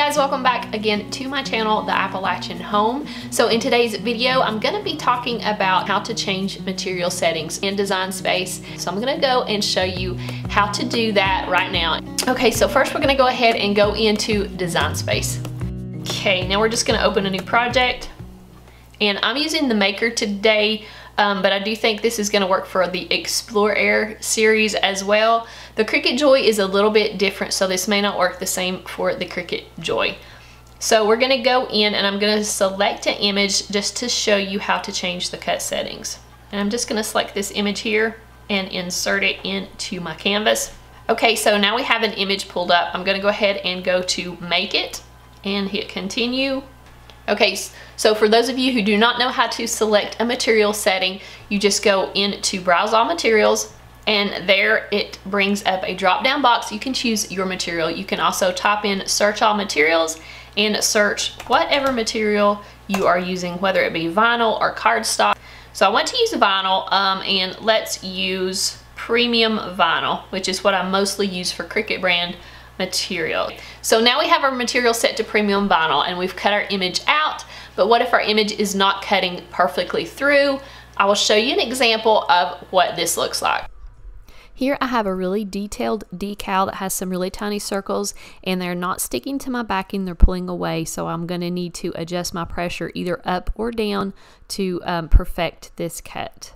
guys, welcome back again to my channel, The Appalachian Home. So in today's video, I'm gonna be talking about how to change material settings in Design Space. So I'm gonna go and show you how to do that right now. Okay, so first we're gonna go ahead and go into Design Space. Okay, now we're just gonna open a new project. And I'm using the Maker today um, but I do think this is going to work for the Explore Air series as well. The Cricut Joy is a little bit different, so this may not work the same for the Cricut Joy. So we're going to go in and I'm going to select an image just to show you how to change the cut settings. And I'm just going to select this image here and insert it into my canvas. Okay, so now we have an image pulled up. I'm going to go ahead and go to Make It and hit Continue. Okay, so for those of you who do not know how to select a material setting, you just go into Browse All Materials, and there it brings up a drop down box. You can choose your material. You can also type in Search All Materials and search whatever material you are using, whether it be vinyl or cardstock. So I want to use vinyl, um, and let's use premium vinyl, which is what I mostly use for Cricut brand material. So now we have our material set to premium vinyl and we've cut our image out, but what if our image is not cutting perfectly through? I will show you an example of what this looks like. Here I have a really detailed decal that has some really tiny circles and they're not sticking to my backing, they're pulling away. So I'm going to need to adjust my pressure either up or down to um, perfect this cut.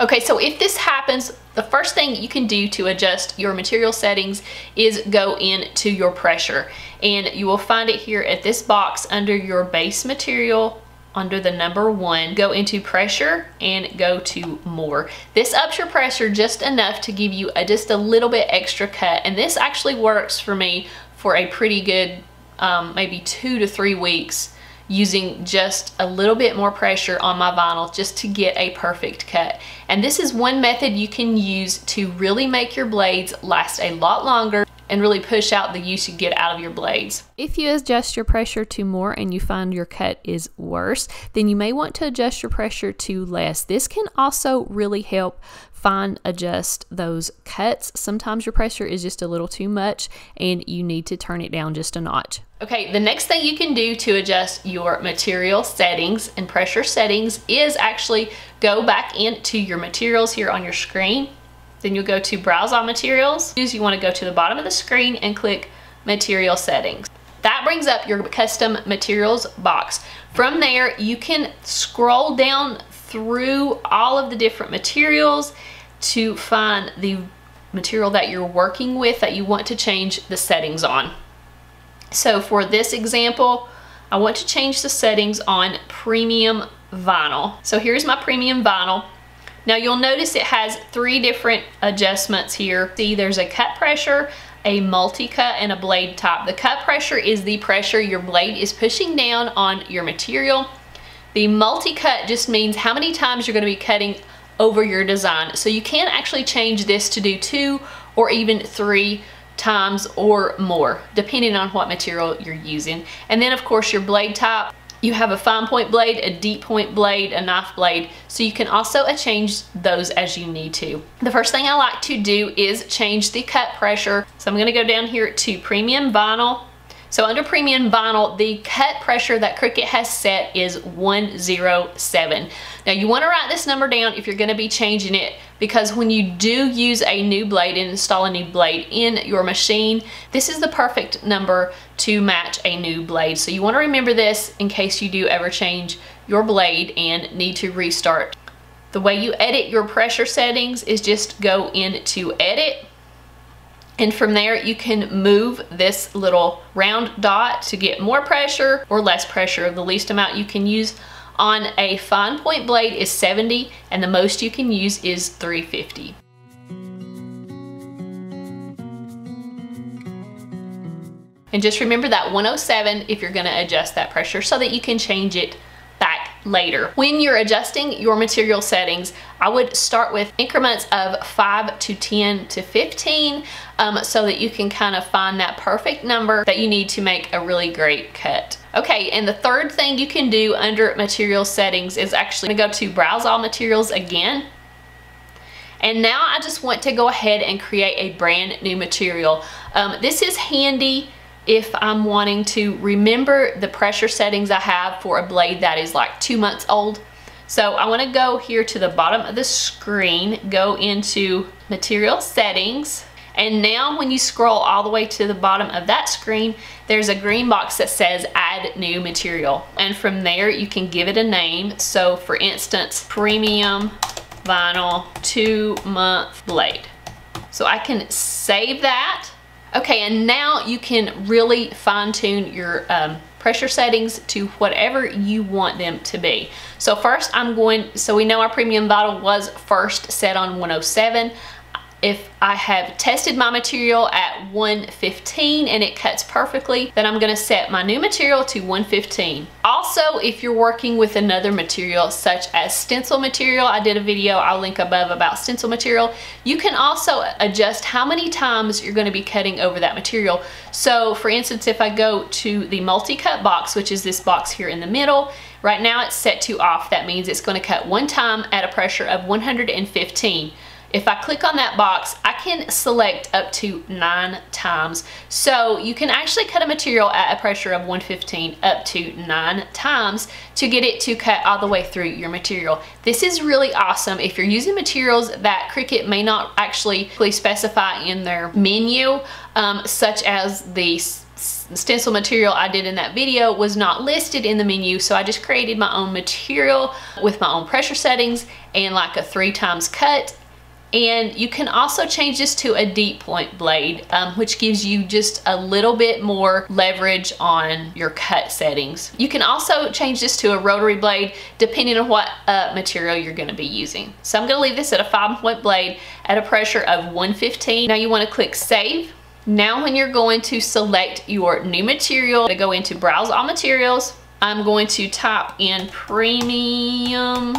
Okay, so if this happens, the first thing you can do to adjust your material settings is go into your pressure. And you will find it here at this box under your base material under the number one, go into pressure and go to more. This ups your pressure just enough to give you a, just a little bit extra cut. And this actually works for me for a pretty good, um, maybe two to three weeks using just a little bit more pressure on my vinyl just to get a perfect cut. And this is one method you can use to really make your blades last a lot longer and really push out the use you get out of your blades. If you adjust your pressure to more and you find your cut is worse, then you may want to adjust your pressure to less. This can also really help fine adjust those cuts. Sometimes your pressure is just a little too much and you need to turn it down just a notch. Okay, the next thing you can do to adjust your material settings and pressure settings is actually go back into your materials here on your screen. Then you'll go to Browse All Materials. You want to go to the bottom of the screen and click Material Settings. That brings up your custom materials box. From there, you can scroll down through all of the different materials to find the material that you're working with that you want to change the settings on. So for this example, I want to change the settings on premium vinyl. So here's my premium vinyl. Now you'll notice it has three different adjustments here. See, there's a cut pressure, a multi-cut, and a blade type. The cut pressure is the pressure your blade is pushing down on your material. The multi-cut just means how many times you're gonna be cutting over your design. So you can actually change this to do two or even three times or more, depending on what material you're using. And then of course your blade type, you have a fine point blade, a deep point blade, a knife blade, so you can also change those as you need to. The first thing I like to do is change the cut pressure. So I'm gonna go down here to premium vinyl so under premium vinyl, the cut pressure that Cricut has set is 107. Now you wanna write this number down if you're gonna be changing it because when you do use a new blade and install a new blade in your machine, this is the perfect number to match a new blade. So you wanna remember this in case you do ever change your blade and need to restart. The way you edit your pressure settings is just go into edit and from there, you can move this little round dot to get more pressure or less pressure. Of the least amount you can use on a fine point blade is 70 and the most you can use is 350. And just remember that 107 if you're gonna adjust that pressure so that you can change it later. When you're adjusting your material settings, I would start with increments of 5 to 10 to 15 um, so that you can kind of find that perfect number that you need to make a really great cut. Okay, and the third thing you can do under material settings is actually go to browse all materials again. And now I just want to go ahead and create a brand new material. Um, this is handy if I'm wanting to remember the pressure settings I have for a blade that is like two months old. So I wanna go here to the bottom of the screen, go into material settings, and now when you scroll all the way to the bottom of that screen, there's a green box that says add new material. And from there, you can give it a name. So for instance, premium vinyl two month blade. So I can save that. Okay, and now you can really fine tune your um, pressure settings to whatever you want them to be. So first I'm going, so we know our premium bottle was first set on 107 if I have tested my material at 115 and it cuts perfectly, then I'm gonna set my new material to 115. Also, if you're working with another material such as stencil material, I did a video I'll link above about stencil material, you can also adjust how many times you're gonna be cutting over that material. So for instance, if I go to the multi-cut box, which is this box here in the middle, right now it's set to off. That means it's gonna cut one time at a pressure of 115. If I click on that box, I can select up to nine times. So you can actually cut a material at a pressure of 115 up to nine times to get it to cut all the way through your material. This is really awesome if you're using materials that Cricut may not actually specify in their menu, um, such as the stencil material I did in that video was not listed in the menu so I just created my own material with my own pressure settings and like a three times cut and you can also change this to a deep point blade, um, which gives you just a little bit more leverage on your cut settings. You can also change this to a rotary blade depending on what uh, material you're gonna be using. So I'm gonna leave this at a fine point blade at a pressure of 115. Now you wanna click save. Now when you're going to select your new material, to go into browse all materials, I'm going to type in premium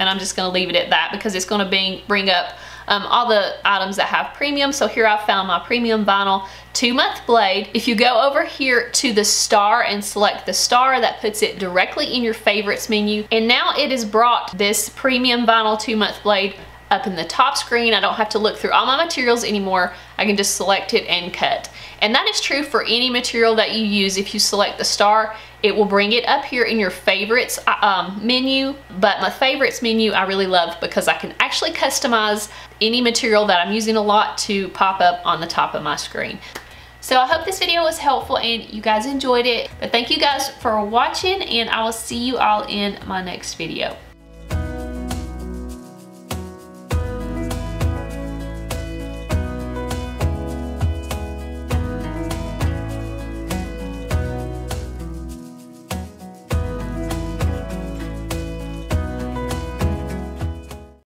and I'm just gonna leave it at that because it's gonna bring, bring up um, all the items that have premium. So here I found my premium vinyl two month blade. If you go over here to the star and select the star, that puts it directly in your favorites menu. And now it has brought this premium vinyl two month blade up in the top screen. I don't have to look through all my materials anymore. I can just select it and cut. And that is true for any material that you use. If you select the star, it will bring it up here in your favorites uh, um, menu. But my favorites menu I really love because I can actually customize any material that I'm using a lot to pop up on the top of my screen. So I hope this video was helpful and you guys enjoyed it. But thank you guys for watching and I will see you all in my next video.